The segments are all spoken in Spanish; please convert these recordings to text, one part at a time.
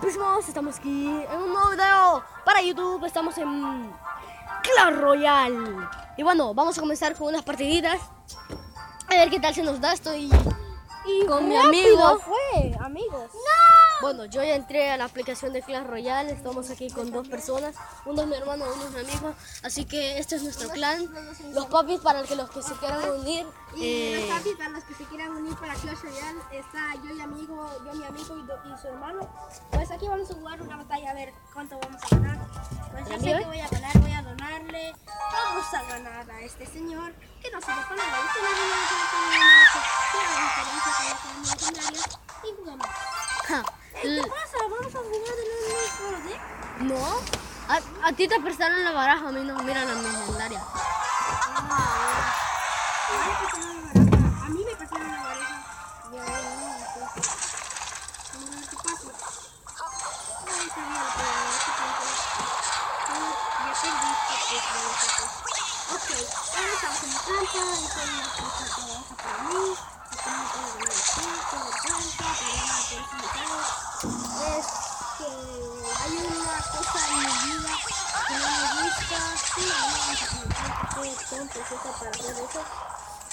Prismos, estamos aquí en un nuevo video para YouTube, estamos en Clash Royale. Y bueno, vamos a comenzar con unas partiditas A ver qué tal se nos da, estoy y con mi amigo. fue, amigos bueno, yo ya entré a la aplicación de Clash Royale, estamos aquí con dos personas, uno es mi hermano, uno es mi amigo, así que este es nuestro clan, los papis para los que se quieran unir. Y los papis para los que se quieran unir para Clash Royale, está yo y amigo, yo mi amigo y, su hermano. Pues aquí vamos a jugar una batalla a ver cuánto vamos a ganar. Pues yo sé que voy a ganar, voy a donarle, vamos a ganar a este señor, que no se le pone la y jugamos. ¿Qué pasa? ¿Vamos a jugar en un de? No. A, ti te prestaron la baraja, a mí no. Mira la legendaria. Ah, a mí me prestaron la baraja. Ya, Ok, ahora estamos en planta, y son una cosa que vamos a para mí.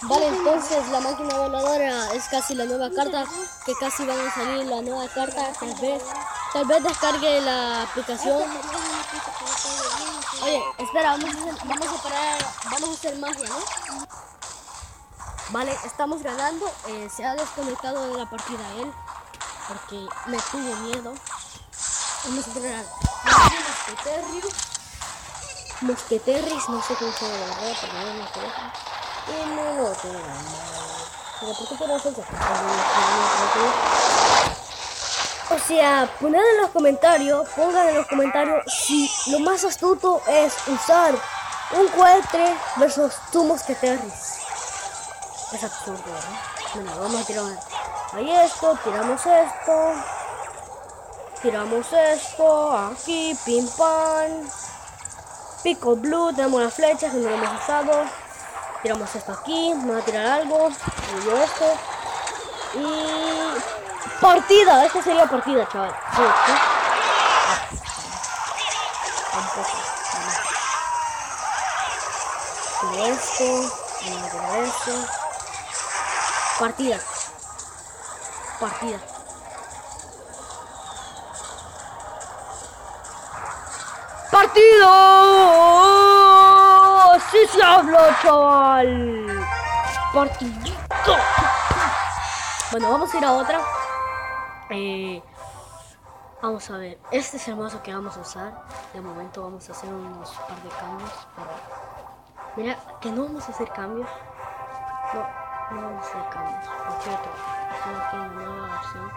Vale, entonces la máquina voladora es casi la nueva carta, que casi van a salir la nueva carta, tal vez, tal vez descargue la aplicación. Oye, espera, vamos a hacer, vamos a parar, vamos a hacer magia, ¿no? Vale, estamos ganando, eh, se ha desconectado de la partida él, porque me tuvo miedo. Vamos a entrenar mosqueterris, no sé cómo se llama la verdad, pero no me acuerdo. Y no lo tengo Pero ¿por qué tenemos el O sea, poned en los comentarios, pongan en los comentarios si lo más astuto es usar un cohete versus tu mosqueterris. Es absurdo, ¿no? Bueno, vamos a tirar ahí esto, tiramos esto, tiramos esto, aquí, pim pam. Pico blue, tenemos las flechas que no lo hemos usado. Tiramos esto aquí, vamos a tirar algo. Y yo esto. Y. Partida, esto sería partida, chaval. Tiro esto. Esto. Partida. Partida. ¡Partido! ¡Sí se habla, chaval! ¡Partidito! Bueno, vamos a ir a otra. Eh, vamos a ver. Este es el mazo que vamos a usar. De momento vamos a hacer unos par de cambios. Mira, que no vamos a hacer cambios. No, no vamos a hacer cambios. Por cierto, una nueva versión.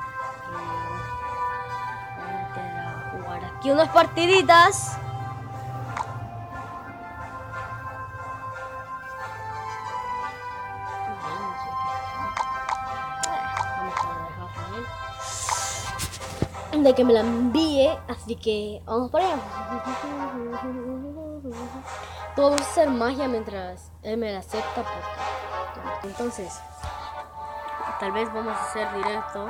Y jugar aquí unas partiditas. de que me la envíe, así que vamos para allá. Todo ser magia mientras él me la acepta. Entonces, tal vez vamos a hacer directo,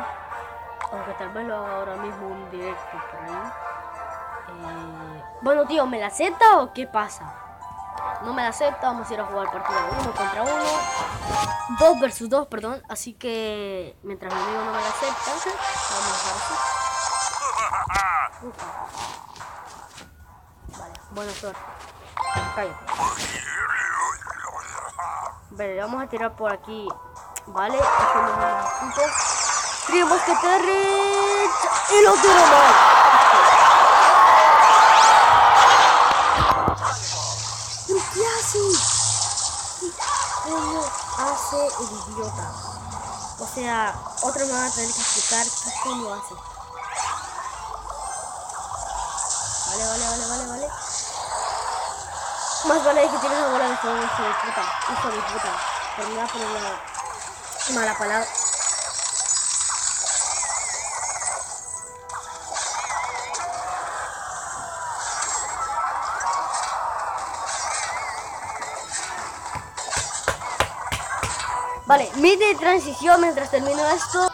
aunque tal vez lo haga ahora mismo un directo por ahí. Eh, bueno, tío, ¿me la acepta o qué pasa? No me la acepta, vamos a ir a jugar partido uno contra uno. Dos versus dos, perdón. Así que mientras mi amigo no me la acepta, vamos a. Vale, buena suerte. Cállate. Vale, vamos a tirar por aquí. Vale, Tenemos que te y lo tiro mal. qué hace? ¿Cómo hace el idiota? O sea, otro me va a tener que explicar cómo hace. Vale, vale, vale, vale, vale. Más vale que tienes una bola de fuego, hijo de puta. Hijo de puta. Mí por una mala palabra. Vale, mi transición mientras termino esto.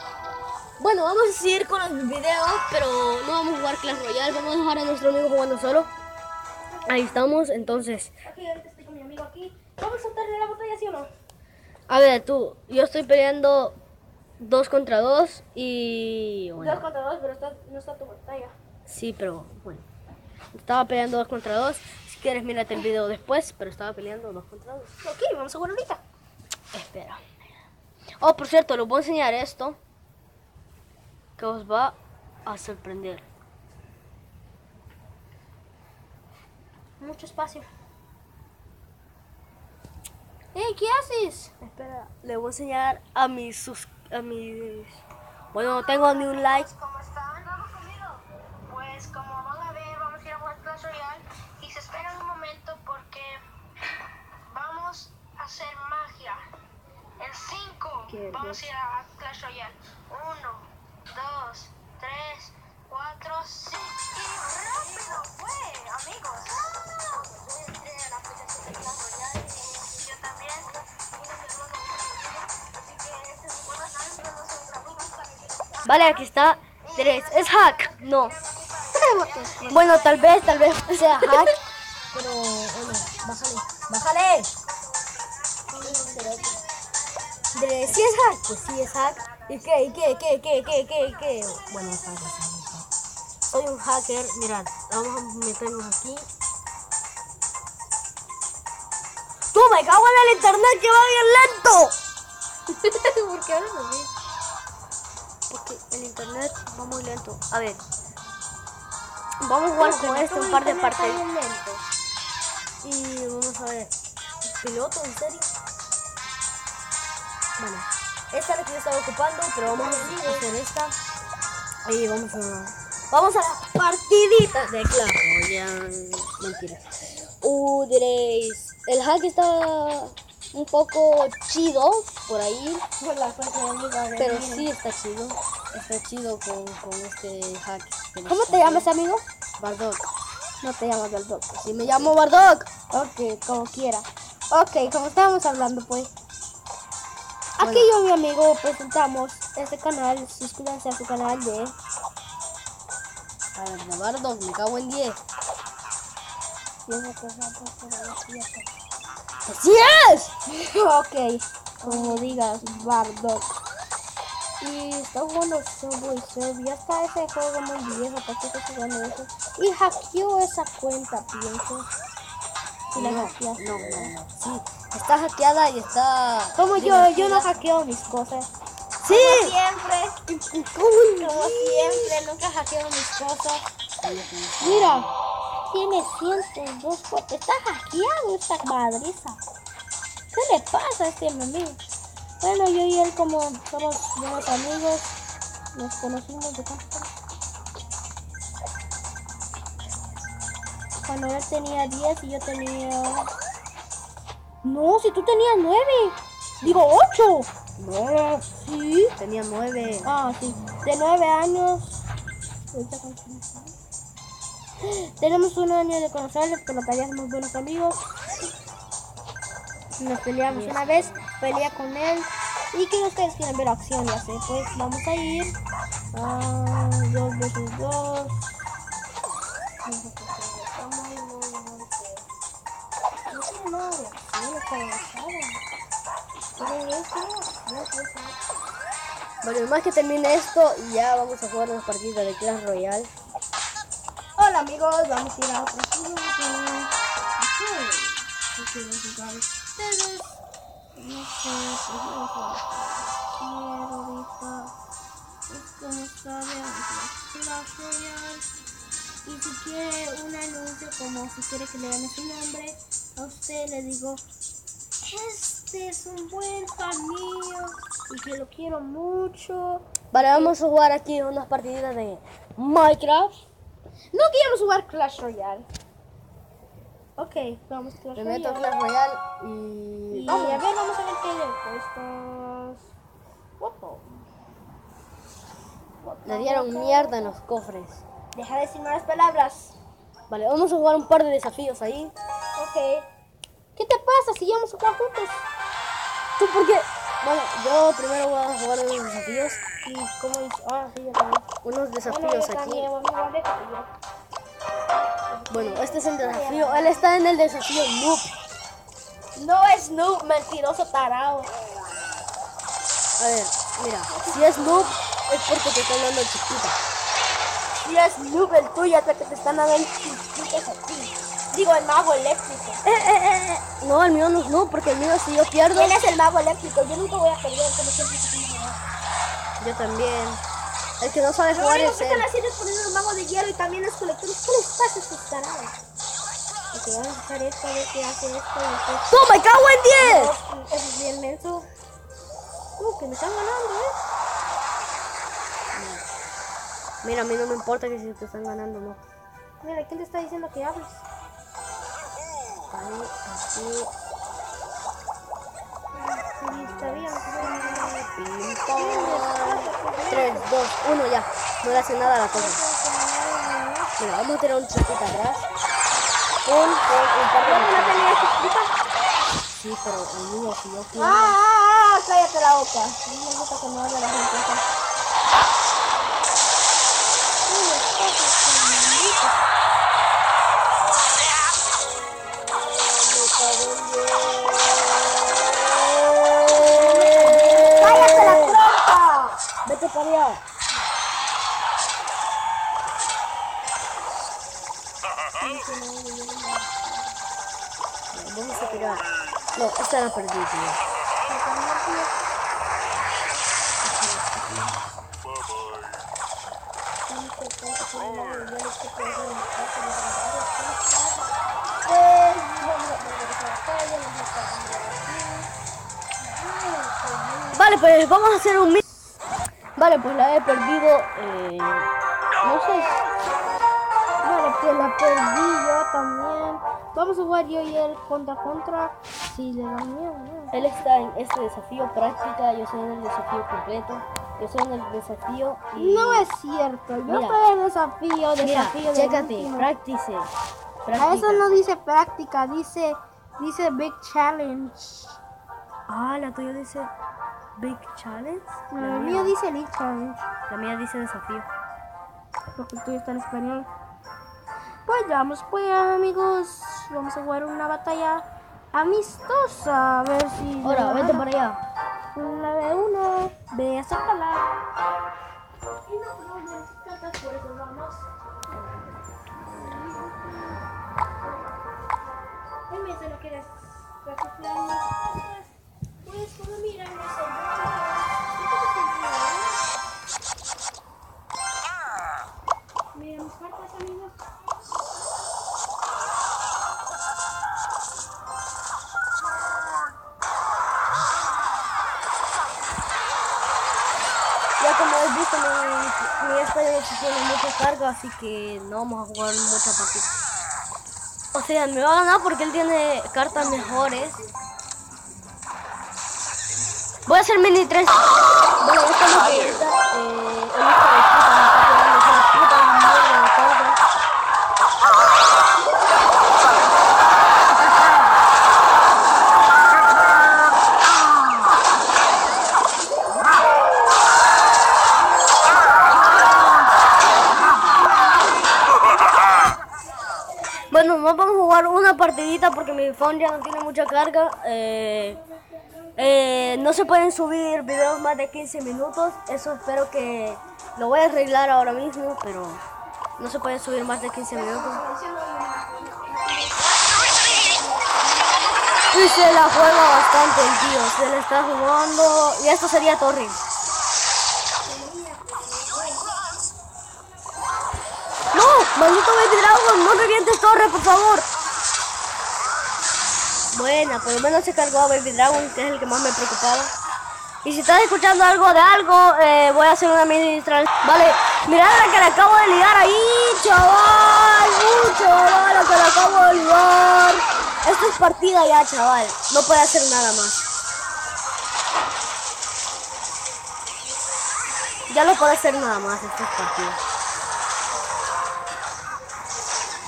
Bueno, vamos a seguir con los videos, pero no vamos a jugar Clash Royale. Vamos a dejar a nuestro amigo jugando solo. Ahí estamos, entonces. Aquí ahorita estoy con mi amigo aquí. ¿Vamos a soltarle la botella, sí o no? A ver, tú, yo estoy peleando dos contra dos y. Bueno, Dos contra dos, pero está, no está tu botella. sí, pero bueno. Estaba peleando dos contra dos. Si quieres, mírate el video después, pero estaba peleando dos contra dos. Ok, vamos a jugar ahorita. Espera. Oh, por cierto, les voy a enseñar esto que os va a sorprender. Mucho espacio. ¡Ey, qué haces! Espera, le voy a enseñar a mis sus a mis bueno, no tengo ni un like. ¿Cómo están? ¿Vamos conmigo? Pues como van a ver, vamos a ir a jugar Clash Royale y se esperan un momento porque vamos a hacer magia. En 5 ¿Qué vamos a ir a Clash Royale. 1, Vale, aquí está. Diréis, ¿es hack? No. Bueno, tal vez, tal vez sea hack. Pero, bájale. Bájale. Diréis, ¿sí es hack? Pues sí es hack. ¿Y qué? ¿Y qué? ¿Qué? ¿Qué? ¿Qué? ¿Qué? ¿Qué? Bueno. Soy un hacker. Mirad, vamos a meternos aquí. ¡Tú me cago en el internet que va bien lento! ¿Por qué hablas así? El internet va muy lento. A ver. Vamos a jugar con esto un par de partidas. Y vamos a ver. ¿Piloto? ¿En serio? Bueno. Esta es la que yo estaba ocupando, pero vamos a hacer esta. Y vamos a. Vamos a las partiditas de Clash Royale. Mentira. Uh, diréis. El hack está un poco chido por ahí. Pero sí está chido. Está chido con, con este hack. ¿Cómo te llamas, amigo? Bardock. No te llamas doctor. Sí, me llamo Bardock. Ok, como quiera. Ok, como estábamos hablando, pues. Aquí yo mi amigo presentamos este canal. Suscríbanse a su canal de. A ver, Bardock, me cago en 10. ¡Sí es! ok, como digas, Bardock. Y está jugando Subway Surf. Ya está ese juego muy viejo. ¿Para qué está jugando eso? Y hackeó esa cuenta, pienso. Y la No, no, no, no. Sí, está hackeada y está. Como yo, yo no hackeo mis cosas. ¡Sí! Siempre. ¿Cómo Como siempre, nunca hackeo mis cosas. Mira, tiene 102 fuertes. Está hackeado esta madriza. ¿Qué le pasa a este mi amigo? Bueno, yo y él como somos buenos amigos, nos conocimos de tiempo? Cuando él tenía 10 y yo tenía... No, si tú tenías 9. Digo 8. No, Sí. tenía 9. Ah, sí. De nueve años. Tenemos. Un año de conocerles, pero todavía somos buenos amigos. Nos peleamos una vez, peleé con él. Y que ustedes quieren ver acción, ya sé. Pues vamos a ir. a dos veces dos. No tiene nada de acción, está avanzado. Pero eso, no, eso, eso. Bueno, más que termine esto, ya vamos a jugar unas partidas de Clash Royale. Hola amigos, vamos a ir a otro. No sé, pues jugar. Quiero ahorita. Es sabe, vamos a jugar Clash Royale. Y si quiere un anuncio, como si quiere que le llame su nombre, a usted le digo, este es un buen fan mío y que lo quiero mucho. Vale, vamos a jugar aquí unas partiditas de Minecraft. No queremos jugar Clash Royale. Ok, vamos Clash Me meto Royale. Clash Royale Y y... a ver, vamos a ver qué hay de puestos. Guapo. Le dieron mierda en los cofres. Deja de decir malas palabras. Vale, vamos a jugar un par de desafíos ahí. Ok. ¿Qué te pasa si íbamos a jugar juntos? ¿Tú por qué? Bueno, yo primero voy a jugar unos desafíos. ¿Y cómo dice? Ah, sí, yo también. Unos desafíos aquí. también, bueno, este es el desafío. Él está en el desafío noob. No es noob, mentiroso tarado. A ver, mira, si es noob es porque te están dando chiquita. Si es noob el tuyo, hasta que te están dando chiquitos a ti. Digo, el mago eléctrico. Eh, eh, eh. No, el mío no es noob porque el mío si yo pierdo, ¿Quién es el mago eléctrico? Yo nunca voy a perder, como siempre yo también. El que no sabe jugar es que él. es poniendo el mago de hielo y también los colectores. ¿Qué les pasa a estos tarados? Porque van a hacer esto, a ver qué hace esto y esto. ¡Toma, cago en 10! No, Eso es bien menso. Uh, que me están ganando, ¿eh? Mira, a mí no me importa que si te están ganando no. Mira, ¿quién te está diciendo que hables? Ahí, Sí, está bien. pam. 3, 2, 1, ya. No le hace nada a la torre. Mira, vamos a tirar un chiquito atrás. Un, un, un par de ¿No tenías explicar? Sí, pero el mío, si yo Ah, pierdo. ah, ah, cállate la boca. No me gusta que no hable la gente. Uy, Vamos a tirar. No, esta la perdí. Vale, pues vamos a hacer un Vale, pues la he perdido. Eh, no sé. Vale, pues la perdí yo también. Vamos a jugar yo y él contra contra. Si le da miedo, ¿no? Él está en este desafío práctica, yo soy en el desafío completo. Yo soy en el desafío y... No es cierto. Yo Mira. estoy en desafío, Mira, desafío del chécate, practice. A práctica. eso no dice práctica, dice dice big challenge. Ah, la tuya dice Big Challenge. No, La mía, dice big challenge, la mía dice desafío. porque tuyo está en español. Pues vamos, pues amigos, vamos a jugar una batalla amistosa, a ver si... Ahora, vete para allá. Una de uno, ve a sacarla. Y no vamos. Dice, ¿no quieres practicar mis cosas? Pues mira, no sé, mi español se tiene mucha carga, así que no vamos a jugar muchas partidas. O sea, me va a ganar porque él tiene cartas mejores. Voy a hacer mini 3. Bueno, esta es lo que eh, jugar una partidita porque mi phone ya no tiene mucha carga. Eh, eh, no se pueden subir videos más de 15 minutos. Eso espero que lo voy a arreglar ahora mismo, pero no se puede subir más de 15 minutos. Y se la juega bastante el tío. Se le está jugando. Y esto sería Torre. ¡No! ¡Maldito Baby Dragon! ¡No revientes torre, por favor! Buena, por lo menos se cargó a Baby Dragon, que es el que más me preocupaba. Y si estás escuchando algo de algo, eh, voy a hacer una mini trans. Vale, mirad la que le acabo de ligar ahí, chaval. ¡Uh, chaval, la que le acabo de ligar! Esto es partida ya, chaval. No puede hacer nada más. Ya no puede hacer nada más, esto es partida.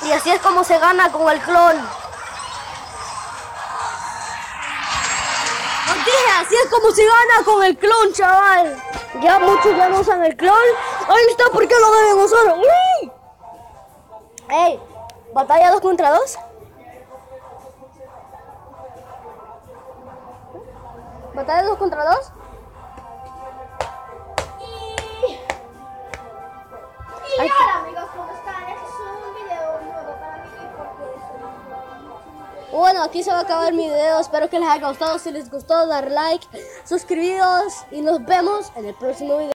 Y así es como se gana con el clon. Dije, así es como se gana con el clon, chaval. Ya muchos ya no usan el clon. Ahí está, ¿por qué lo deben usar? ¡Ey! ¿Batalla 2 contra 2? ¿Batalla 2 contra 2? Y Ay, hola amigos, Bueno, aquí se va a acabar mi video. Espero que les haya gustado. Si les gustó, dar like, suscribiros y nos vemos en el próximo video.